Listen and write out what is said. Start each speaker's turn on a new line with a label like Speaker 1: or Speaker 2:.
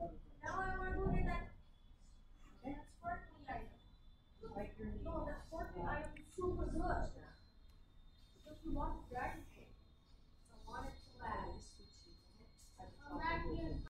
Speaker 1: Now I.
Speaker 2: Like your
Speaker 1: No, that sparkly item is super good. Because you want